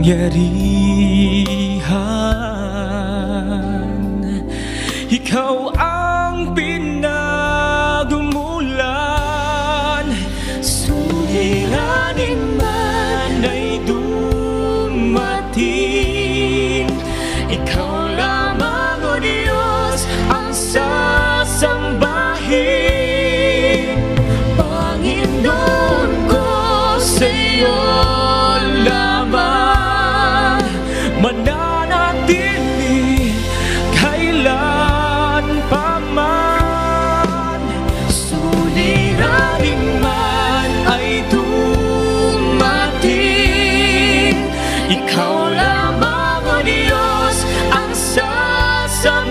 Kapangyarihan Ikaw ang pinagmulan Ikaw lamang, O Diyos, ang sasambahin.